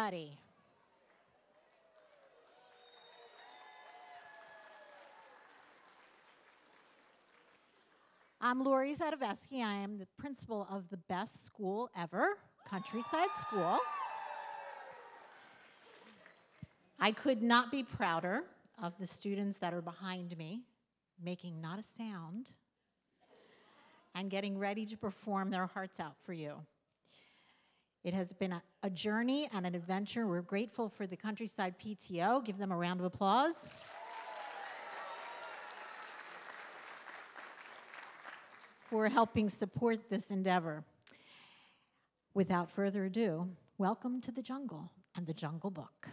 Everybody. I'm Lori Zadoveski. I am the principal of the best school ever, Countryside School. I could not be prouder of the students that are behind me, making not a sound and getting ready to perform their hearts out for you. It has been a, a journey and an adventure. We're grateful for the Countryside PTO. Give them a round of applause. for helping support this endeavor. Without further ado, welcome to the jungle and the Jungle Book.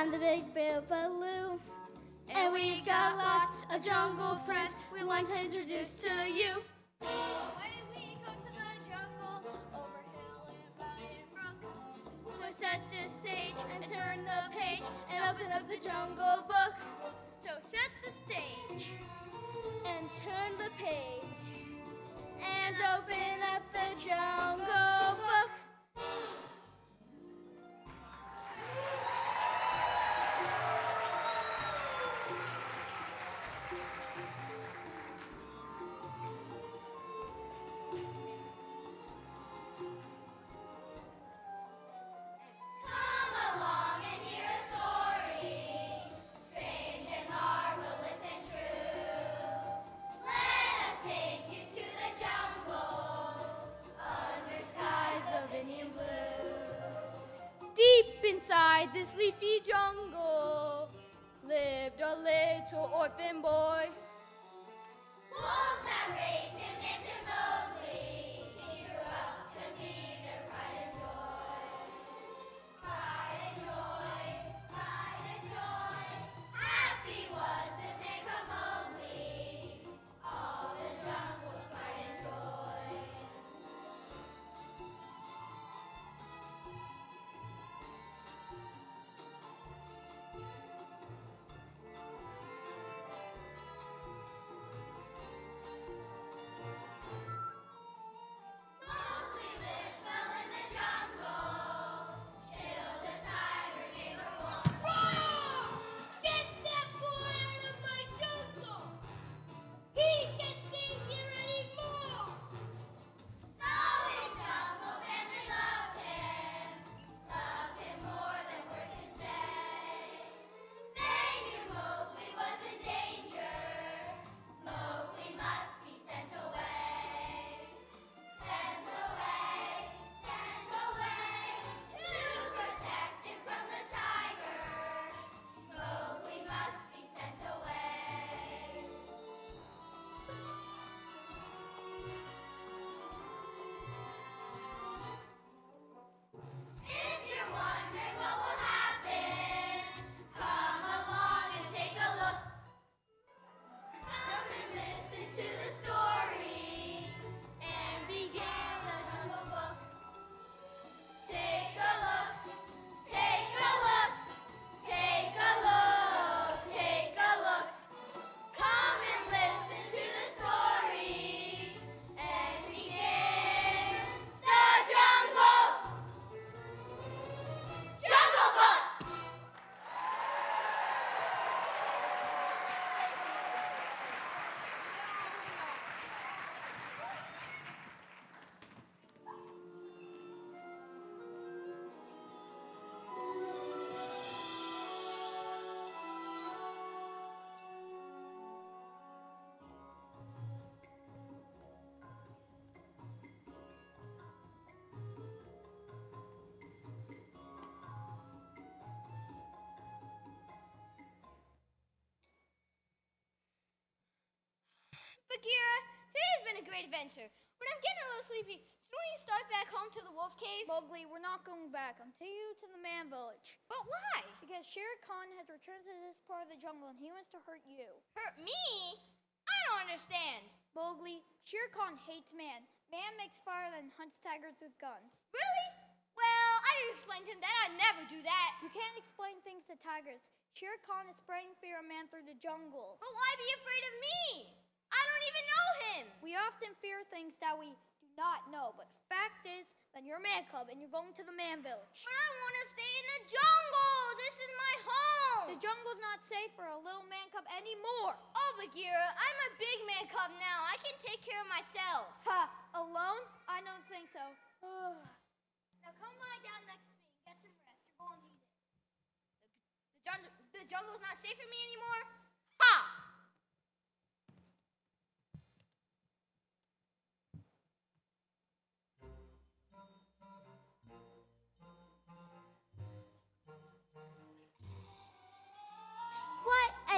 I'm the big bear Baloo. and we got lots of jungle friends we want to introduce to you. Leafy jungle lived a little orphan boy. Bagheera, today's been a great adventure, but I'm getting a little sleepy. Should we start back home to the wolf cave? Mowgli, we're not going back. I'm taking you to the man village. But why? Because Shere Khan has returned to this part of the jungle and he wants to hurt you. Hurt me? I don't understand. Mowgli, Shere Khan hates man. Man makes fire and hunts tigers with guns. Really? Well, I didn't explain to him that I'd never do that. You can't explain things to tigers. Shere Khan is spreading fear of man through the jungle. But why be afraid of me? Even know him. We often fear things that we do not know, but the fact is that you're a man cub and you're going to the man village. But I want to stay in the jungle. This is my home. The jungle's not safe for a little man cub anymore. Oh, Bagheera, I'm a big man cub now. I can take care of myself. Ha! Alone? I don't think so. Now come lie down next to me and get some rest. You're going to need it. The, jung- the jungle's not safe for me anymore?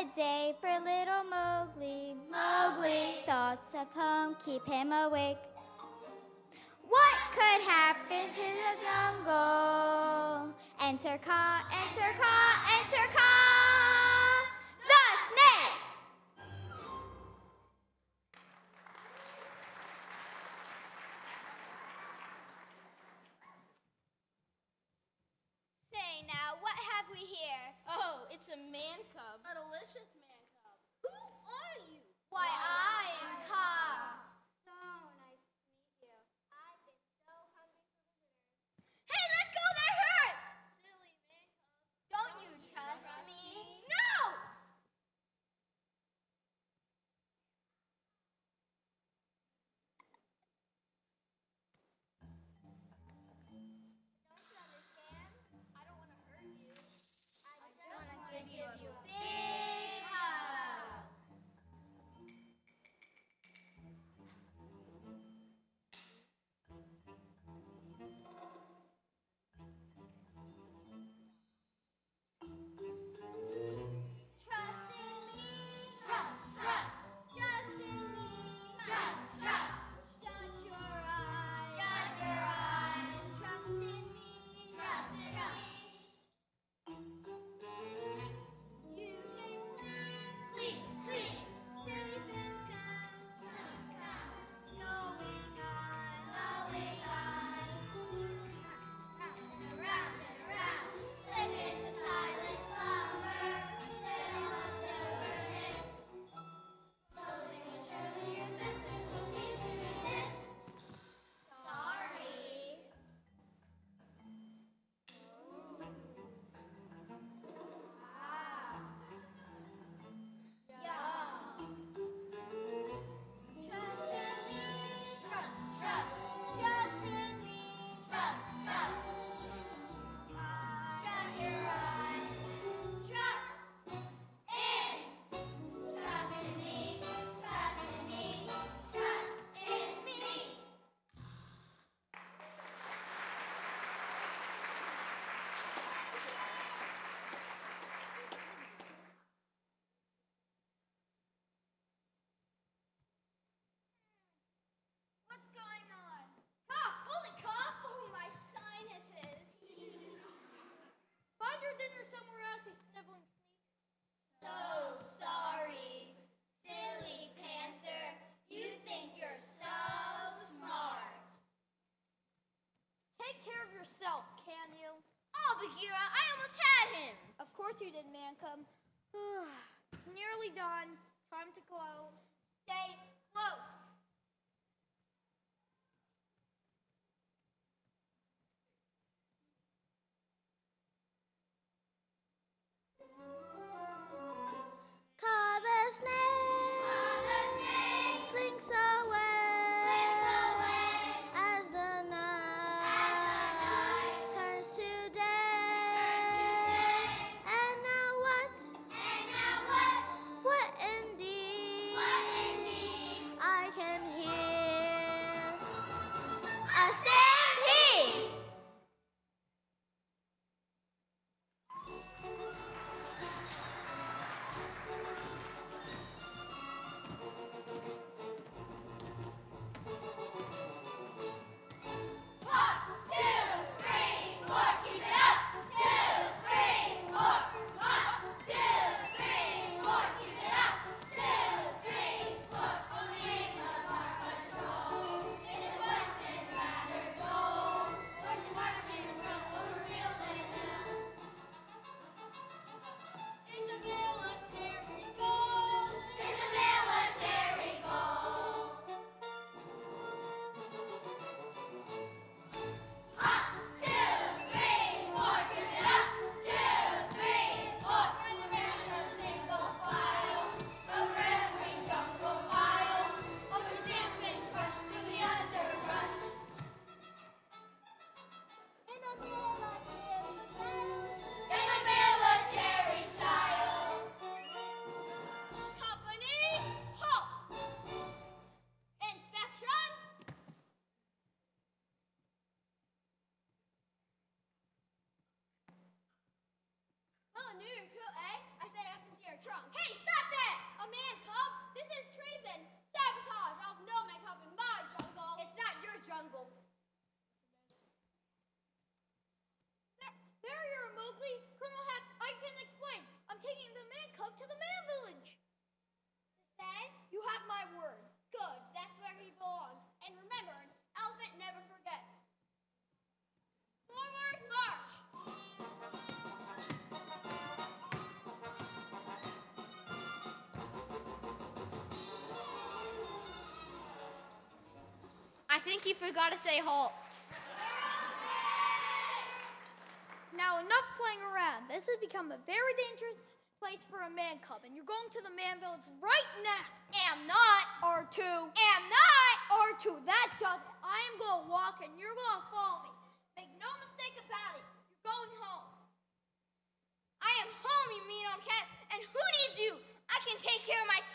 A day for little Mowgli. Mowgli. Thoughts of home keep him awake. What could happen to the jungle? Enter Kaa, enter Kaa, enter Kaa. Done. think you forgot to say halt. Now, enough playing around. This has become a very dangerous place for a man cub, and you're going to the man village right now. Am not R2. Am not R2. That does it. I am going to walk, and you're going to follow me. Make no mistake about it. You're going home. I am home, you mean old cat, and who needs you? I can take care of myself.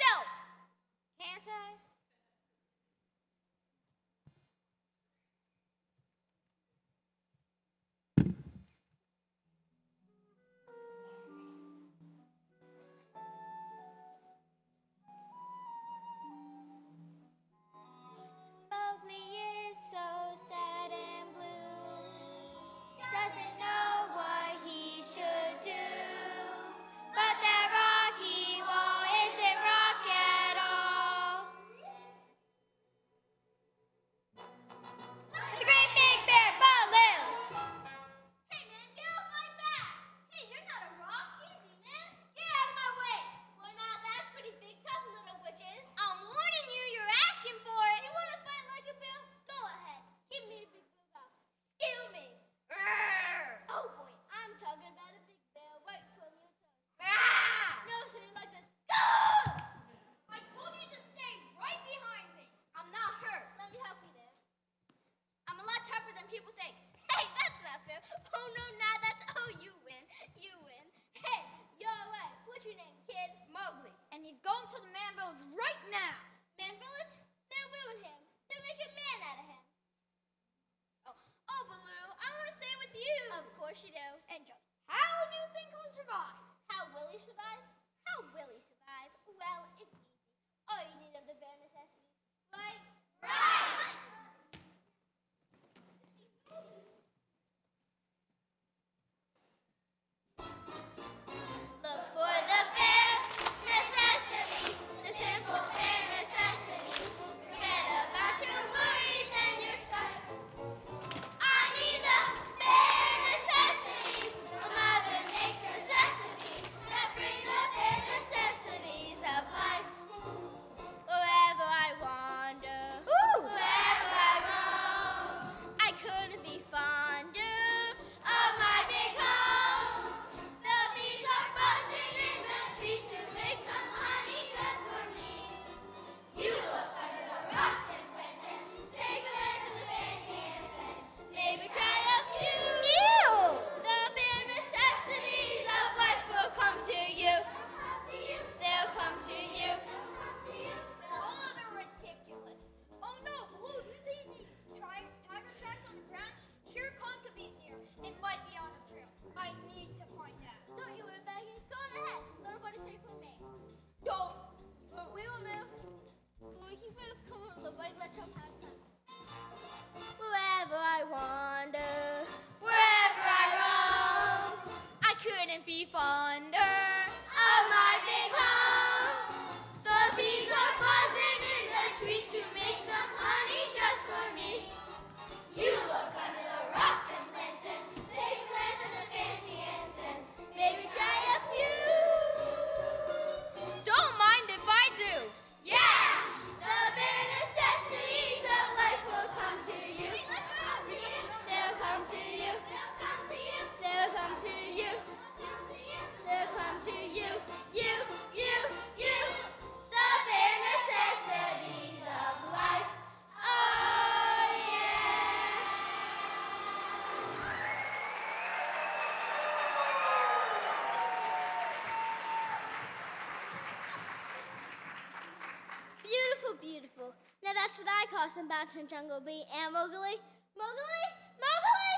Awesome Bounce Jungle Bee and Mowgli. Mowgli? Mowgli!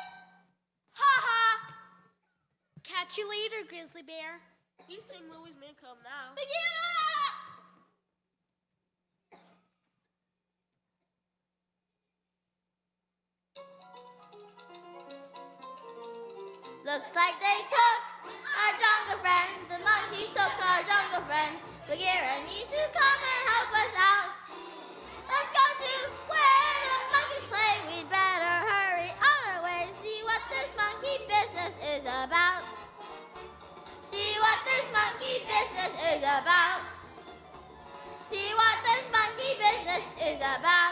Ha ha! Catch you later, Grizzly Bear. You think Louie may come now. Bagheera! Looks like they took our jungle friend. The monkeys took our jungle friend. Bagheera needs to come about. See what this monkey business is about.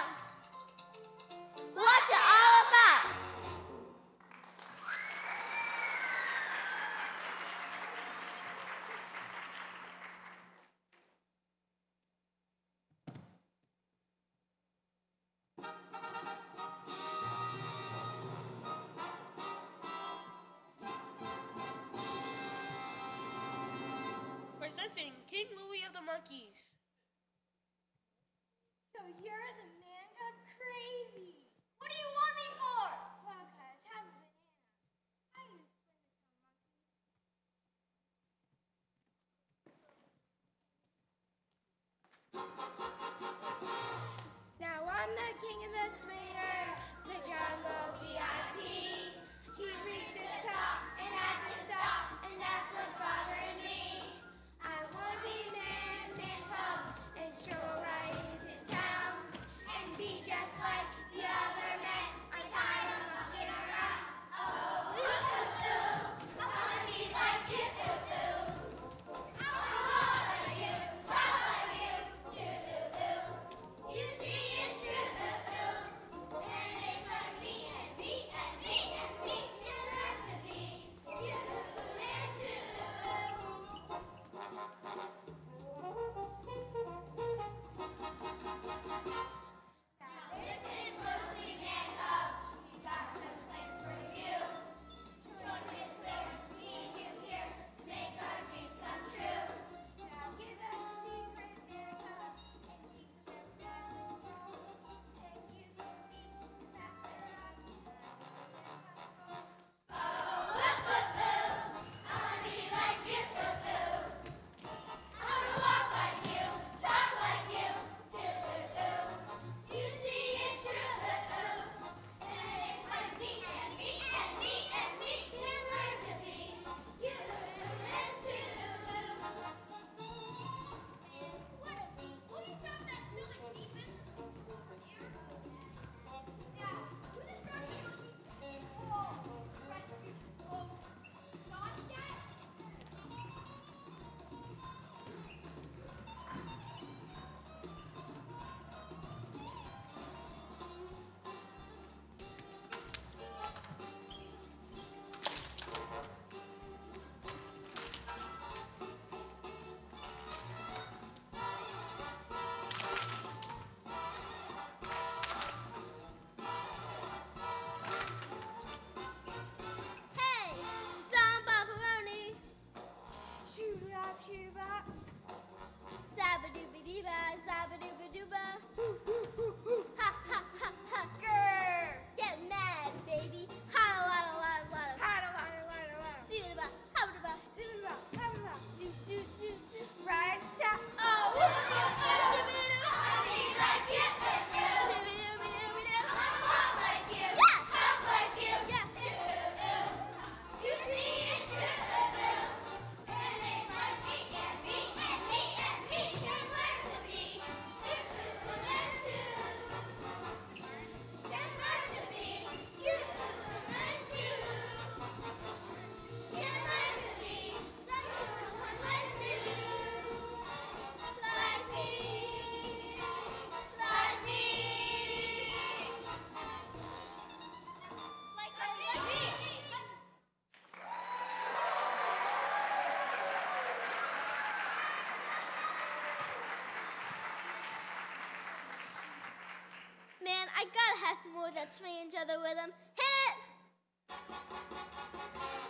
festival that's swinging each other with. Hit it!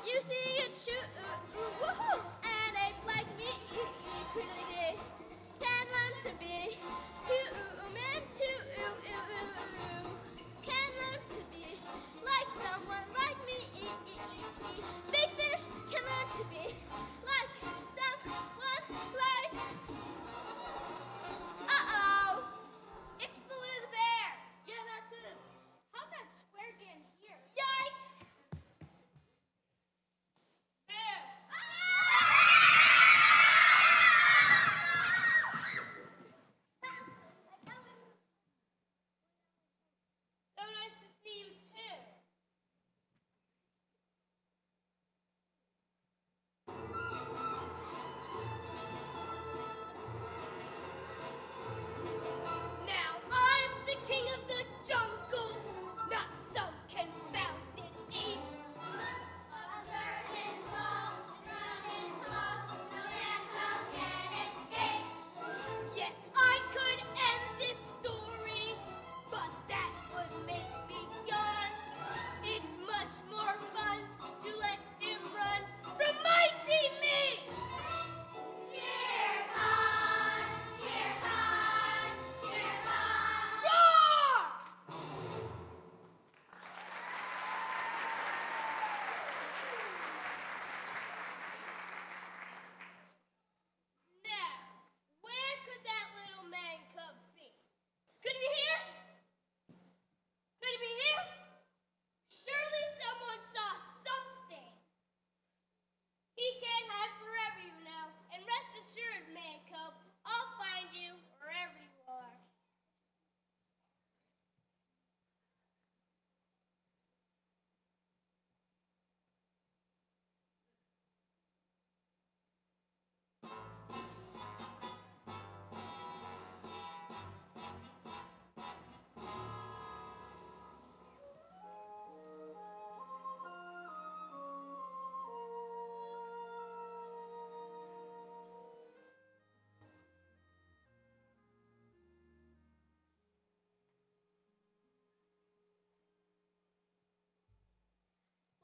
You see it shoot, ooh, ooh, woohoo! And ape like me, you, you treat me, can learn to be.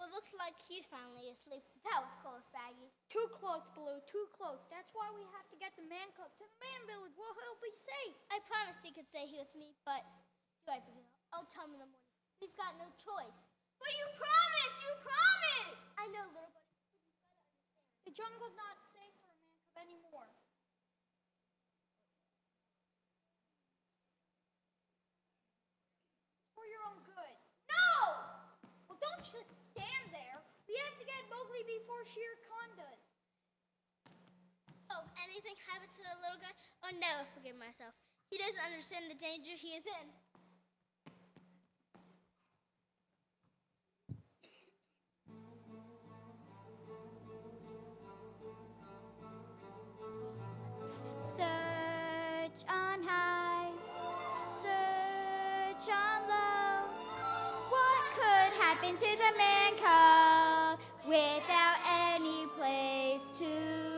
Well, looks like he's finally asleep. That was close, Baggy. Too close, Baloo, too close. That's why we have to get the man cub to the man village where he'll be safe. I promised he could stay here with me, but you're right. I'll tell him in the morning. We've got no choice. But you promised! You promised! I know, little buddy. The jungle's not safe for a man cub anymore. It's for your own good. No! Well, don't just stand there. We have to get Mowgli before Shere Khan does. Oh, anything happened to the little guy? Oh, I'll never forgive myself. He doesn't understand the danger he is in. Search on high, search on low. What could happen to the man cub without any place to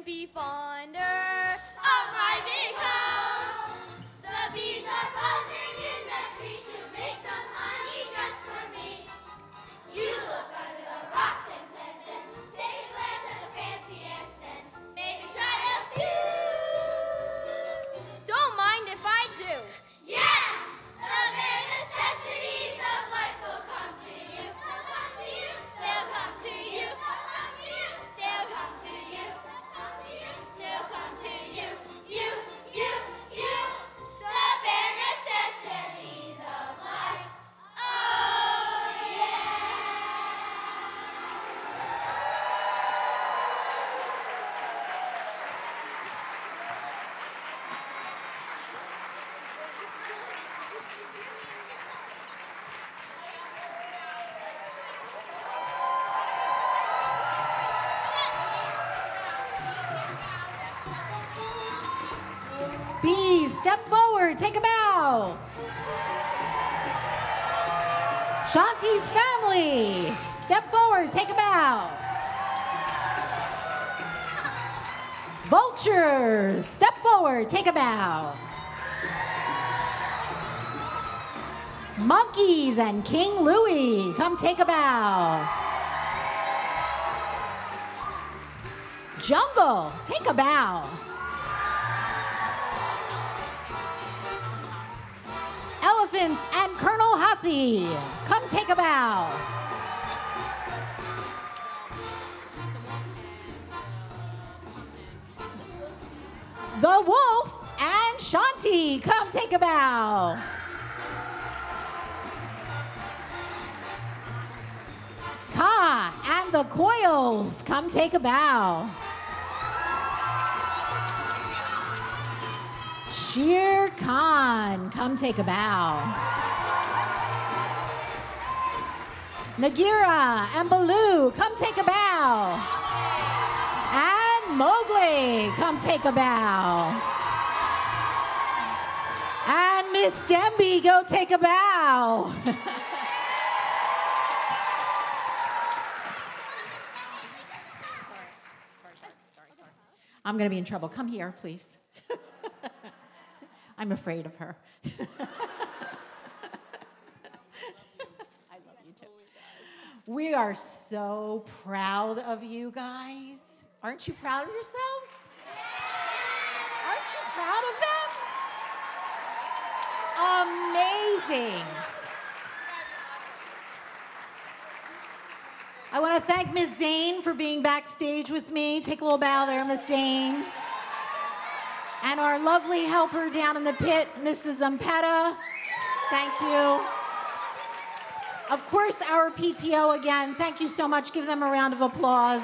Couldn't be fonder of my big home. Family, step forward, take a bow. Vultures, step forward, take a bow. Monkeys and King Louie, come take a bow. Jungle, take a bow. Elephants and Colonel Hathi, come take a bow. The wolf and Shanti, come take a bow. Kaa and the Coils, come take a bow. Shere Khan, come take a bow. Bagheera and Baloo, come take a bow. And Mowgli, come take a bow. And Miss Demby, go take a bow. I'm going to be in trouble. Come here, please. I'm afraid of her. I love you too. We are so proud of you guys. Aren't you proud of yourselves? Aren't you proud of them? Amazing. I want to thank Ms. Zane for being backstage with me. Take a little bow there, Ms. Zane. And our lovely helper down in the pit, Mrs. Umpetta. Thank you. Of course, our PTO again. Thank you so much. Give them a round of applause.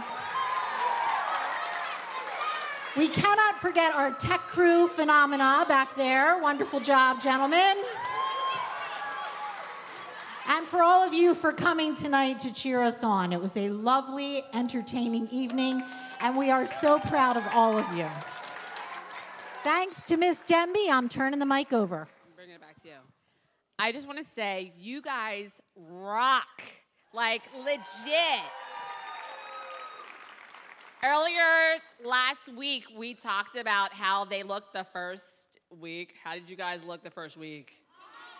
We cannot forget our tech crew phenomena back there. Wonderful job, gentlemen. and for all of you for coming tonight to cheer us on. It was a lovely, entertaining evening, and we are so proud of all of you. Thanks to Miss Demby. I'm turning the mic over. I'm bringing it back to you. I just want to say, you guys rock. Like, legit. Earlier last week, we talked about how they looked the first week. How did you guys look the first week?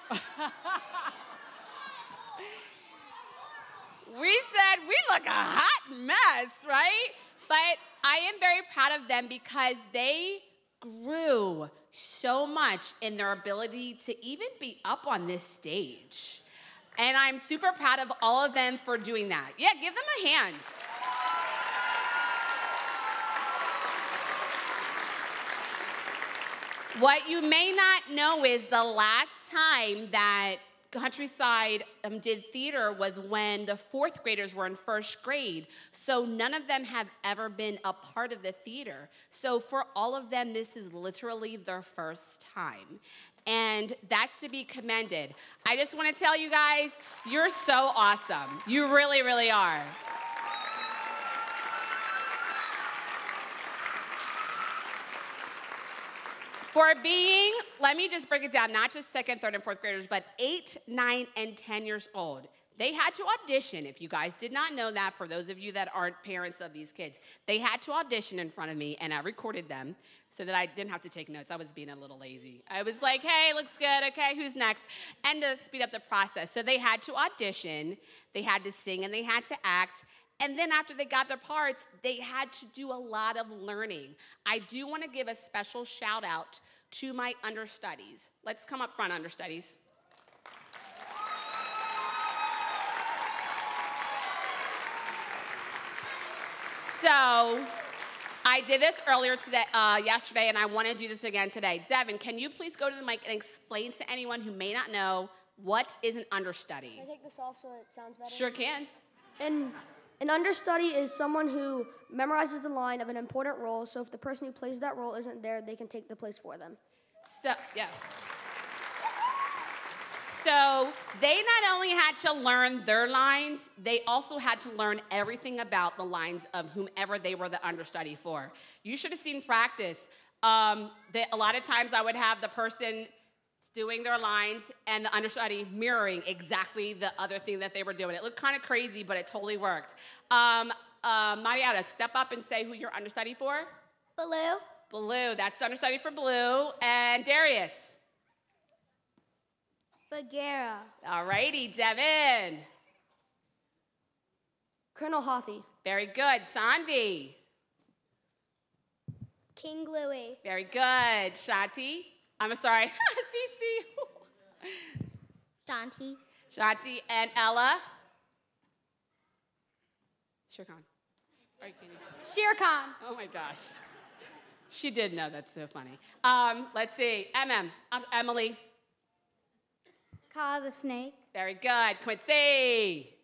we said we look a hot mess, right? But I am very proud of them because they grew so much in their ability to even be up on this stage. And I'm super proud of all of them for doing that. Yeah, give them a hand. What you may not know is the last time that Countryside um, did theater was when the fourth graders were in first grade. So none of them have ever been a part of the theater. So for all of them, this is literally their first time. And that's to be commended. I just want to tell you guys, you're so awesome. You really, really are. For being, let me just break it down, not just second, third, and fourth graders, but eight, nine, and 10 years old. They had to audition, if you guys did not know that, for those of you that aren't parents of these kids. They had to audition in front of me, and I recorded them so that I didn't have to take notes. I was being a little lazy. I was like, hey, looks good, okay, who's next? And to speed up the process. So they had to audition, they had to sing, and they had to act, and then after they got their parts, they had to do a lot of learning. I do want to give a special shout out to my understudies. Let's come up front, understudies. So, I did this earlier today, uh, yesterday, and I want to do this again today. Devin, can you please go to the mic and explain to anyone who may not know what is an understudy? Can I take this off so it sounds better? Sure can. And an understudy is someone who memorizes the line of an important role, so if the person who plays that role isn't there, they can take the place for them. So, yes. So they not only had to learn their lines, they also had to learn everything about the lines of whomever they were the understudy for. You should have seen practice. Um, a lot of times I would have the person doing their lines and the understudy mirroring exactly the other thing that they were doing. It looked kind of crazy, but it totally worked. Um, uh, Mariana, step up and say who you're understudy for. Baloo. Baloo, that's understudy for Baloo. And Darius. Bagheera. All righty, Devin. Colonel Hathi. Very good. Sanvi. King Louie. Very good. Shanti. I'm sorry. Cece. Shanti. Shanti and Ella. Shere Khan. Are you kidding? Shere Khan. Oh my gosh. She did know. That's so funny. Um, let's see. MM. Um, Emily. Kaa the snake. Very good. Quincy.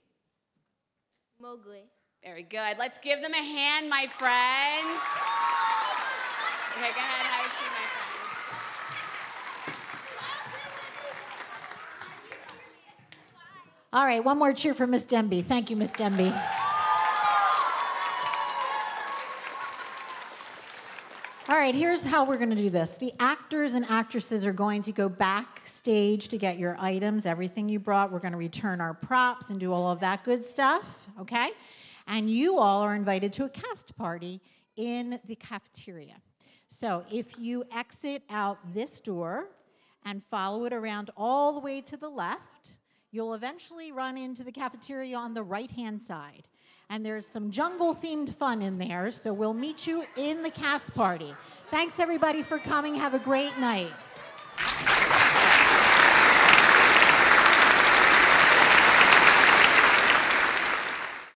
Mowgli. Very good. Let's give them a hand, my friends. Okay, go ahead. Have a seat, my friends. All right, one more cheer for Miss Demby. Thank you, Miss Demby. All right, here's how we're going to do this. The actors and actresses are going to go backstage to get your items, everything you brought. We're going to return our props and do all of that good stuff, okay? And you all are invited to a cast party in the cafeteria. So if you exit out this door and follow it around all the way to the left, you'll eventually run into the cafeteria on the right hand side. And there's some jungle themed fun in there, so we'll meet you in the cast party. Thanks everybody for coming. Have a great night.